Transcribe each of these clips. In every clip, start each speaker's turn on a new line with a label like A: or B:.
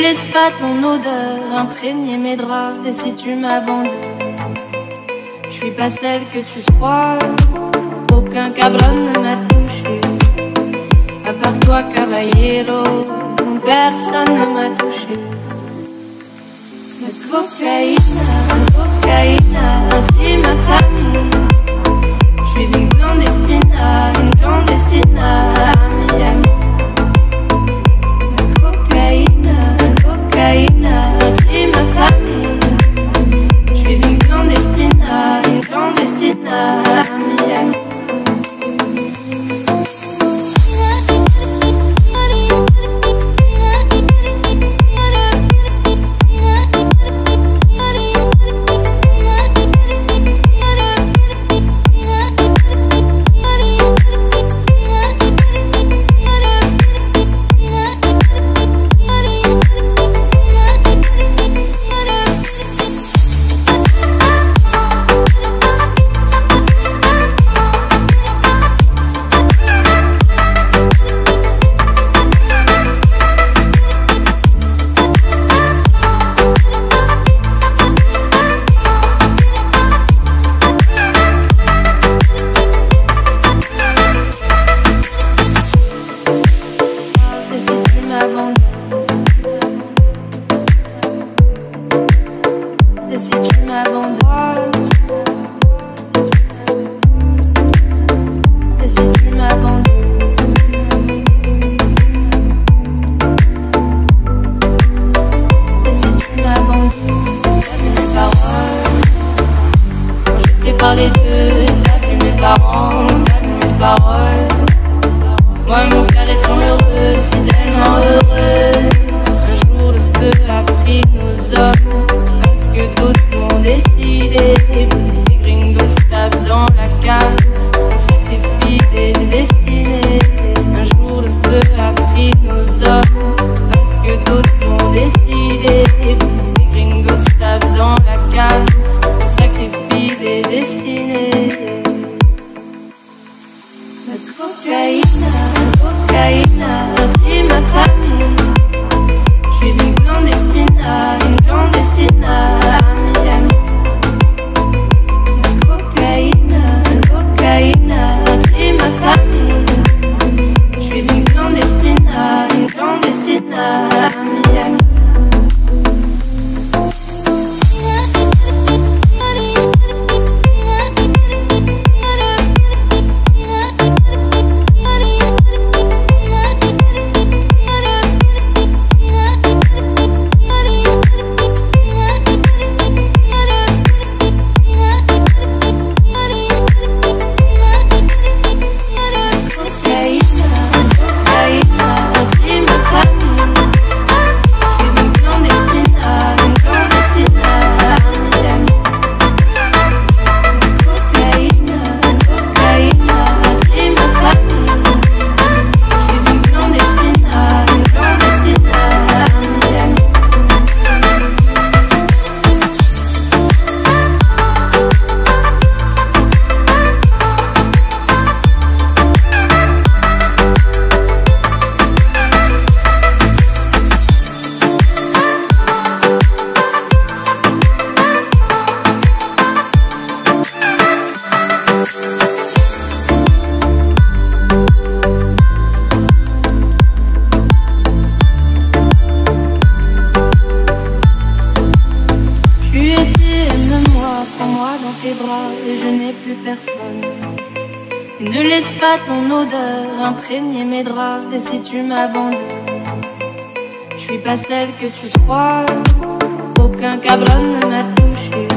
A: laisse pas ton odeur imprégner mes draps. Et si tu m'abandonnes, je suis pas celle que tu crois. Aucun cabron ne m'a touché. À part toi, caballero, personne ne m'a touché. La cocaïne, la cocaïne a pris ma famille. T'ai parlé d'eux T'as vu mes parents T'as vu mes paroles moi et mon frère étions heureux, si tellement heureux. Un jour le feu a pris Et ne laisse pas ton odeur imprégner mes draps et si tu m'abandonnes, je suis pas celle que tu crois. Aucun cabron ne m'a touché.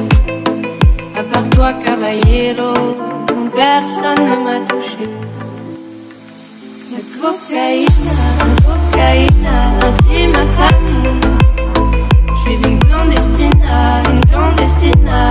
A: À part toi, caballero, personne ne m'a touché. La cocaïne, la cocaïne a pris ma famille. Je suis une clandestina, une clandestina